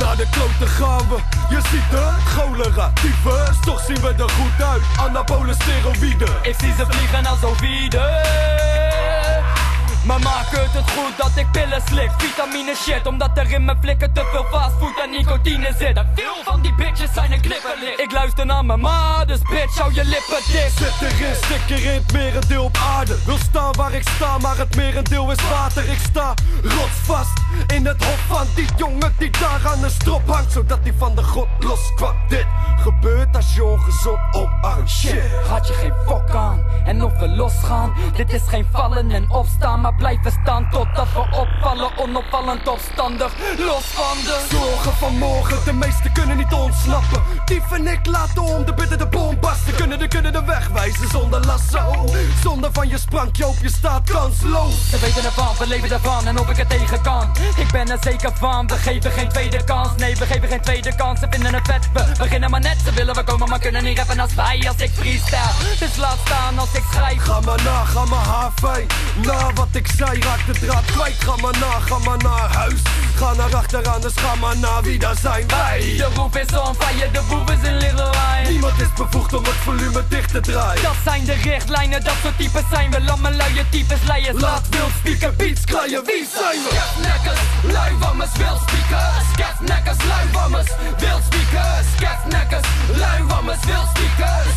Naar de kloten gaan we, je ziet het, cholera, tyfus Toch zien we er goed uit, anabole steroïden. Ik zie ze vliegen als ovide maar maak het het goed dat ik pillen slik. Vitamine shit, omdat er in mijn flikken te veel fastfood en nicotine zit. En veel van die bitches zijn een knipperlik. Ik luister naar mijn ma, dus bitch hou je lippen dicht. Zit erin, stik erin, het merendeel op aarde. Wil staan waar ik sta, maar het merendeel is water. Ik sta rotsvast in het hof van die jongen die daar aan de strop hangt. Zodat hij van de god loskwam Dit gebeurt als je ongezond omarmt Shit. Had je geen fok aan en of we losgaan. Dit is geen vallen en opstaan Maar blijven staan totdat we opvallen. Onopvallend opstandig, los van de Zorgen van morgen, de meesten kunnen niet ontsnappen. Dief en ik laten om de bidden de de kunnen de weg wijzen zonder lasso. Zonder van je sprankje op je staat kansloos. Ze weten ervan, we leven ervan en of ik het tegen kan. Ik ben er zeker van, we geven geen tweede kans. Nee, we geven geen tweede kans, ze vinden het vet. We beginnen maar net, ze willen we komen maar kunnen niet rappen als wij Als ik freestyle, dus laat staan als ik schrijf. Ga maar na, ga maar HV Na wat ik zei, raak de draad kwijt. Ga maar na, ga maar naar huis. Ga naar achteraan, dus ga maar na wie daar zijn wij. De roep is on fire, de boef is in Dat zijn de richtlijnen, dat soort types zijn we. Lamme luie types, leien Laat wild speaker beats kleien, wie zijn we? Skefnekkers, luiwammers, wildspeakers Skefnekkers, luiwammers, wildspeakers Skefnekkers, luiwammers, wildspeakers Skefnekkers,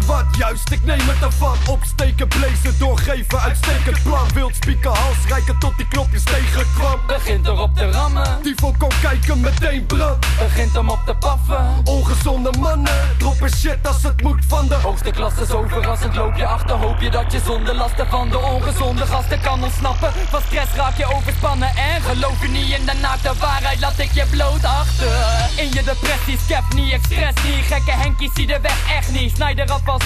Wat, juist ik neem het ervan. Opsteken, blazen, doorgeven, uitstekend plan. Wild spieken, hals rijken tot die knopjes tegenkwam. Begint erop te rammen, Die kon kijken, meteen brand. Begint hem op te paffen. Ongezonde mannen, shit als het moet van de Hoogste klas is overrassend, loop je achter Hoop je dat je zonder lasten van de ongezonde gasten kan ontsnappen. Van stress raak je overspannen en geloof je niet in de naakte waarheid. Laat ik je bloot achter. In je depressie, skep niet, expres niet. Gekke Henkie zie de weg echt niet. Snijd eraf als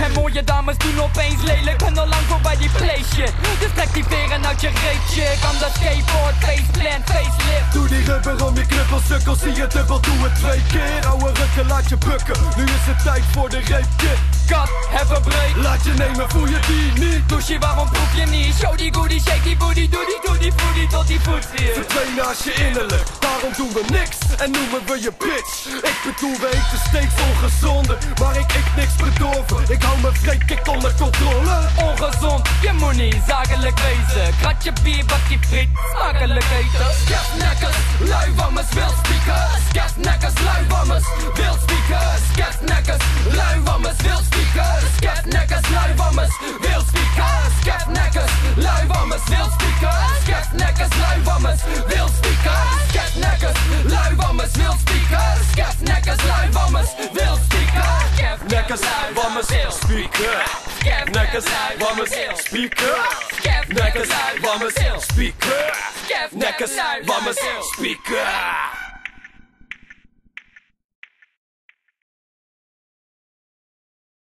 En mooie dames doen opeens lelijk. Ben al lang voorbij die play shit. Dus trek die veren uit je reet chick Aan de skateboard, faceplant, facelift. Doe die rubber om je knuppelsukkel, zie je dubbel, doe het twee keer. Ouwe laat je bukken, nu is het tijd voor de reepkit Kat, have a break. Laat je nemen, voel je die niet? Douchie, waarom proef je niet? Show die goodie, shake die booty Doe die, doe die tot die voet zie Verdwenen als je innerlijk, daarom doen we niks. En noemen we je bitch. Ik bedoel, we eten steeds ongezonder, maar ik eet niks bedorven. Ik hou mijn vreedkick onder controle. Ongezond, je moet niet zakelijk wezen. Kratje bier, bakje friet, smakelijk eten. Skefnekkers, luiwammers, wildspeakers Skefnekkers, Niggas, vamos explicar. Niggas, vamos explicar. Niggas, vamos explicar. Niggas, vamos explicar.